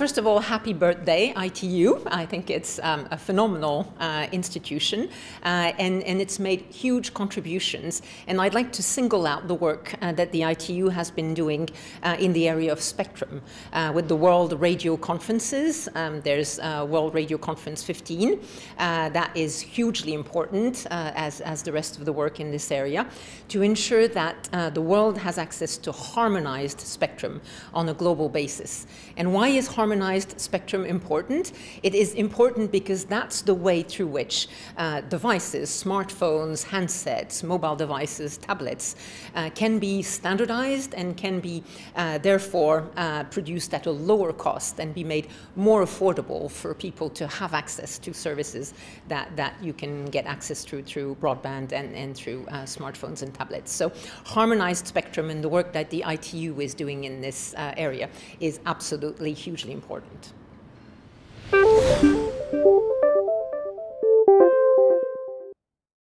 First of all, happy birthday, ITU. I think it's um, a phenomenal uh, institution uh, and, and it's made huge contributions. And I'd like to single out the work uh, that the ITU has been doing uh, in the area of spectrum uh, with the World Radio Conferences. Um, there's uh, World Radio Conference 15. that is hugely important, as, as the rest of the work in this area, to ensure that the world has access to harmonized spectrum on a global basis. And why is harmonized harmonized spectrum important? It is important because that's the way through which uh, devices, smartphones, handsets, mobile devices, tablets, uh, can be standardized and can be uh, therefore uh, produced at a lower cost and be made more affordable for people to have access to services that, that you can get access to through broadband and, and through uh, smartphones and tablets. So harmonized spectrum and the work that the ITU is doing in this uh, area is absolutely hugely important important.